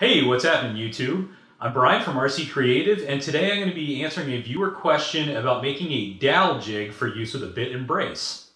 Hey, what's happening, YouTube? I'm Brian from RC Creative, and today I'm going to be answering a viewer question about making a dowel jig for use with a bit and brace.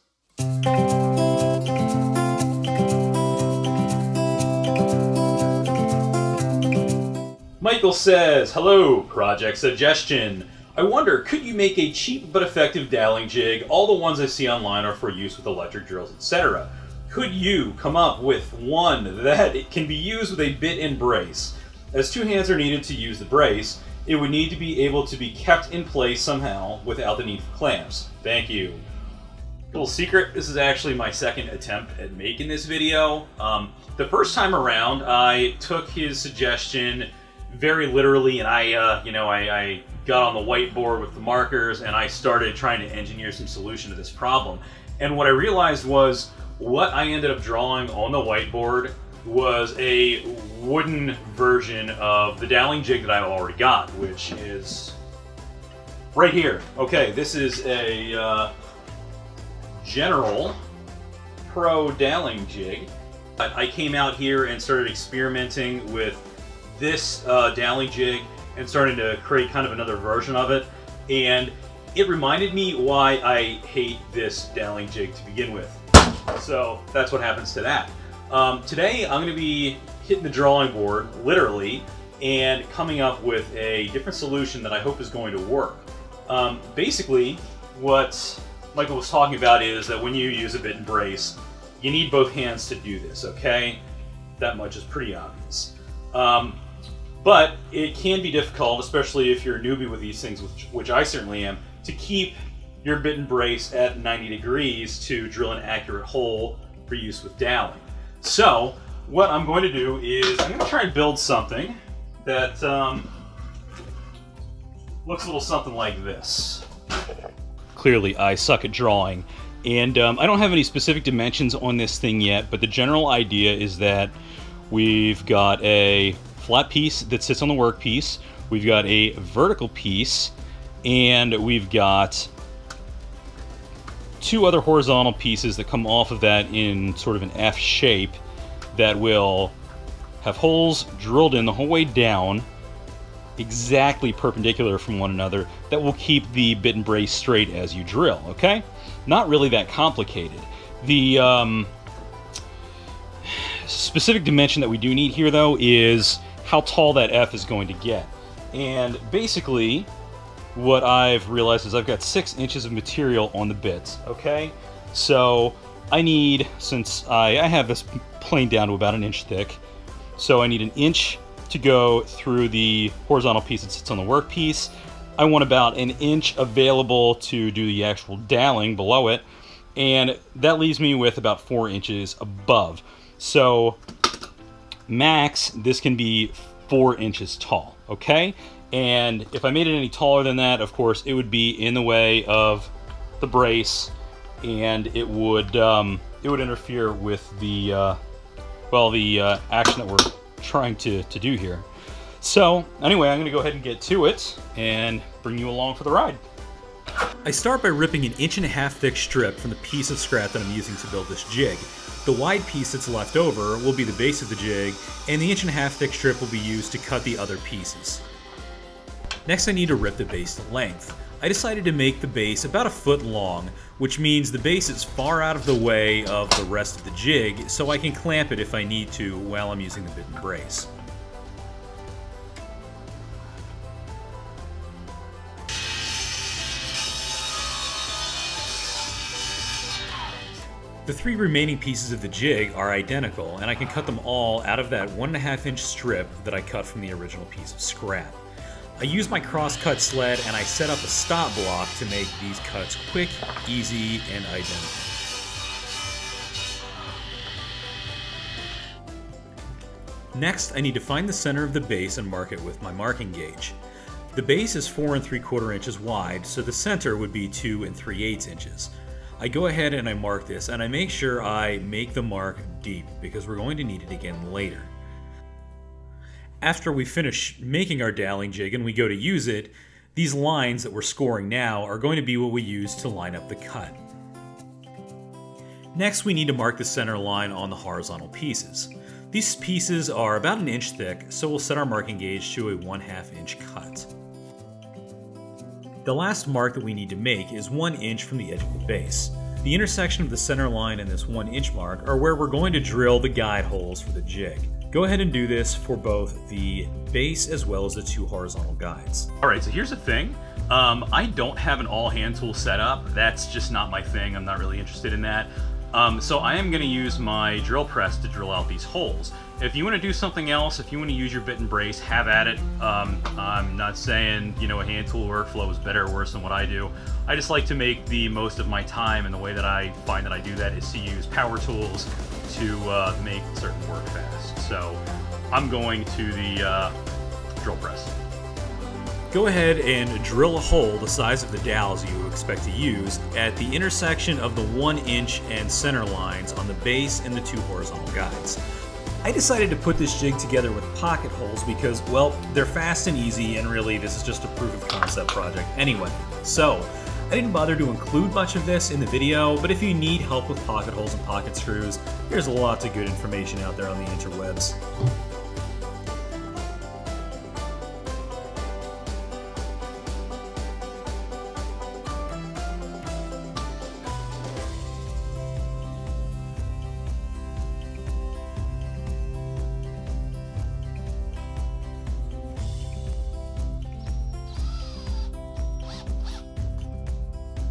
Michael says, Hello, project suggestion. I wonder, could you make a cheap but effective doweling jig? All the ones I see online are for use with electric drills, etc could you come up with one that it can be used with a bit and brace? As two hands are needed to use the brace, it would need to be able to be kept in place somehow without the need for clamps. Thank you. Little secret, this is actually my second attempt at making this video. Um, the first time around, I took his suggestion very literally and I, uh, you know, I, I got on the whiteboard with the markers and I started trying to engineer some solution to this problem. And what I realized was what I ended up drawing on the whiteboard was a wooden version of the doweling jig that I've already got, which is right here. Okay, this is a uh, General Pro doweling jig. I came out here and started experimenting with this uh, doweling jig and starting to create kind of another version of it. And it reminded me why I hate this doweling jig to begin with. So that's what happens to that. Um, today I'm going to be hitting the drawing board, literally, and coming up with a different solution that I hope is going to work. Um, basically, what Michael was talking about is that when you use a bit and brace, you need both hands to do this, okay? That much is pretty obvious. Um, but it can be difficult, especially if you're a newbie with these things, which, which I certainly am, to keep your bit and brace at 90 degrees to drill an accurate hole for use with doweling. So what I'm going to do is I'm going to try and build something that um, looks a little something like this. Clearly I suck at drawing and um, I don't have any specific dimensions on this thing yet but the general idea is that we've got a flat piece that sits on the workpiece we've got a vertical piece and we've got two other horizontal pieces that come off of that in sort of an F shape that will have holes drilled in the whole way down exactly perpendicular from one another that will keep the bit and brace straight as you drill, okay? Not really that complicated. The um, specific dimension that we do need here, though, is how tall that F is going to get. And basically, what I've realized is I've got six inches of material on the bits, okay? So I need, since I, I have this plane down to about an inch thick, so I need an inch to go through the horizontal piece that sits on the workpiece. I want about an inch available to do the actual doweling below it, and that leaves me with about four inches above. So max, this can be four inches tall, okay? And if I made it any taller than that, of course, it would be in the way of the brace, and it would um, it would interfere with the uh, well the uh, action that we're trying to, to do here. So anyway, I'm to go ahead and get to it and bring you along for the ride. I start by ripping an inch and a half thick strip from the piece of scrap that I'm using to build this jig. The wide piece that's left over will be the base of the jig, and the inch and a half thick strip will be used to cut the other pieces. Next I need to rip the base to length. I decided to make the base about a foot long, which means the base is far out of the way of the rest of the jig, so I can clamp it if I need to while I'm using the bit and brace. The three remaining pieces of the jig are identical, and I can cut them all out of that 1.5 inch strip that I cut from the original piece of scrap. I use my cross-cut sled and I set up a stop block to make these cuts quick, easy, and identical. Next, I need to find the center of the base and mark it with my marking gauge. The base is 4 and 3 quarter inches wide, so the center would be 2 and 3 eighths inches. I go ahead and I mark this, and I make sure I make the mark deep, because we're going to need it again later after we finish making our doweling jig and we go to use it, these lines that we're scoring now are going to be what we use to line up the cut. Next, we need to mark the center line on the horizontal pieces. These pieces are about an inch thick, so we'll set our marking gauge to a 1 half inch cut. The last mark that we need to make is 1 inch from the edge of the base. The intersection of the center line and this 1 inch mark are where we're going to drill the guide holes for the jig. Go ahead and do this for both the base as well as the two horizontal guides. Alright, so here's the thing. Um, I don't have an all hand tool set up. That's just not my thing. I'm not really interested in that. Um, so I am going to use my drill press to drill out these holes. If you want to do something else, if you want to use your bit and brace, have at it. Um, I'm not saying, you know, a hand tool workflow is better or worse than what I do. I just like to make the most of my time, and the way that I find that I do that is to use power tools to uh, make certain work fast. So I'm going to the uh, drill press. Go ahead and drill a hole the size of the dowels you expect to use at the intersection of the 1 inch and center lines on the base and the two horizontal guides. I decided to put this jig together with pocket holes because, well, they're fast and easy and really this is just a proof of concept project anyway. So, I didn't bother to include much of this in the video, but if you need help with pocket holes and pocket screws, there's lots of good information out there on the interwebs.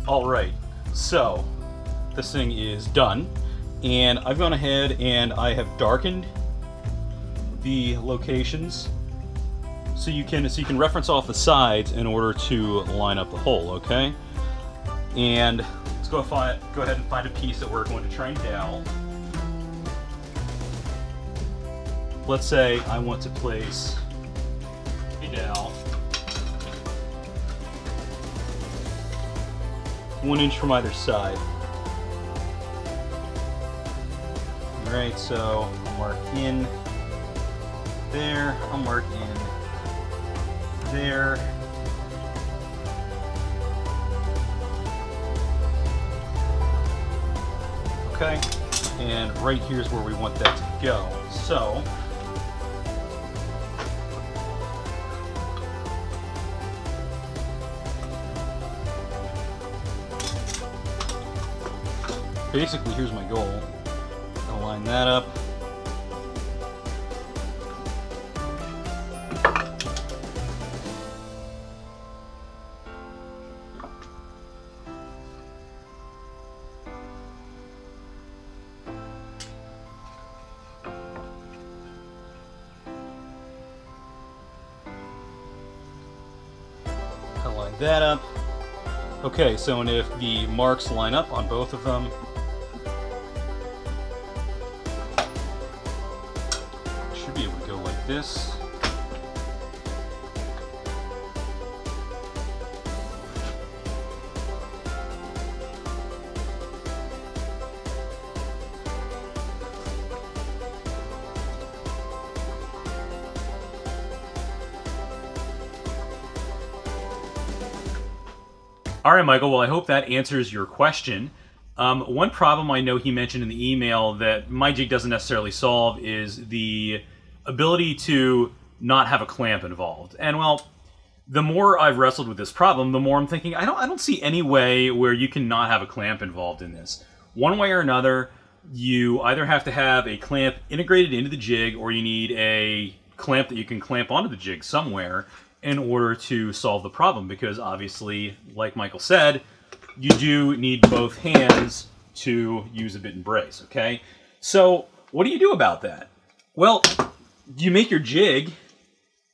All right, so this thing is done, and I've gone ahead and I have darkened the locations so you can so you can reference off the sides in order to line up the hole. Okay, and let's go find go ahead and find a piece that we're going to try and dowel. Let's say I want to place a dowel one inch from either side. Alright, so I'll mark in there, I'll mark in there. Okay, and right here is where we want that to go. So, basically here's my goal. I'll line that up. Line that up. Okay, so and if the marks line up on both of them, this. All right, Michael. Well, I hope that answers your question. Um, one problem I know he mentioned in the email that my jig doesn't necessarily solve is the ability to not have a clamp involved. And well, the more I've wrestled with this problem, the more I'm thinking I don't I don't see any way where you can not have a clamp involved in this. One way or another, you either have to have a clamp integrated into the jig or you need a clamp that you can clamp onto the jig somewhere in order to solve the problem because obviously, like Michael said, you do need both hands to use a bit and brace, okay? So, what do you do about that? Well, you make your jig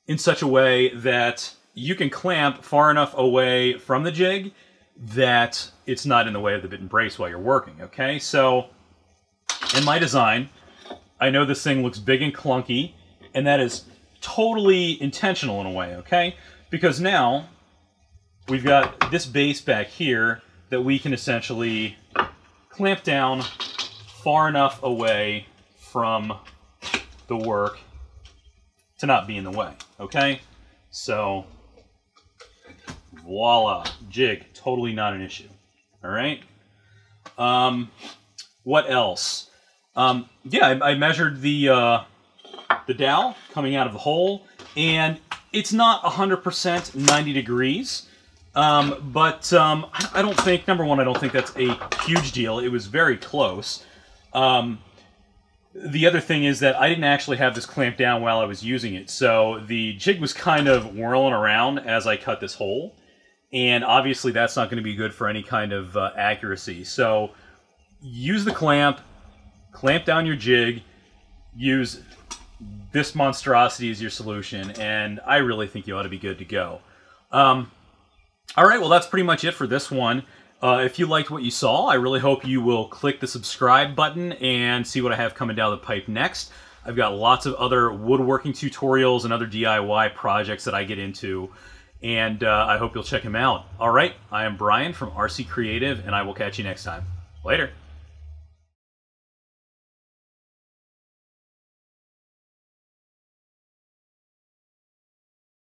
in such a way that you can clamp far enough away from the jig that it's not in the way of the bit and brace while you're working, okay? So, in my design, I know this thing looks big and clunky, and that is totally intentional in a way, okay? Because now we've got this base back here that we can essentially clamp down far enough away from the work to not be in the way, okay? So, voila, jig, totally not an issue, all right? Um, what else? Um, yeah, I, I measured the uh, the dowel coming out of the hole, and it's not 100% 90 degrees. Um, but um, I don't think, number one, I don't think that's a huge deal. It was very close. Um, the other thing is that I didn't actually have this clamped down while I was using it, so the jig was kind of whirling around as I cut this hole, and obviously that's not going to be good for any kind of uh, accuracy. So use the clamp, clamp down your jig, use this monstrosity as your solution, and I really think you ought to be good to go. Um, all right, well, that's pretty much it for this one. Uh, if you liked what you saw, I really hope you will click the subscribe button and see what I have coming down the pipe next. I've got lots of other woodworking tutorials and other DIY projects that I get into, and uh, I hope you'll check them out. All right, I am Brian from RC Creative, and I will catch you next time. Later.